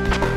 Bye.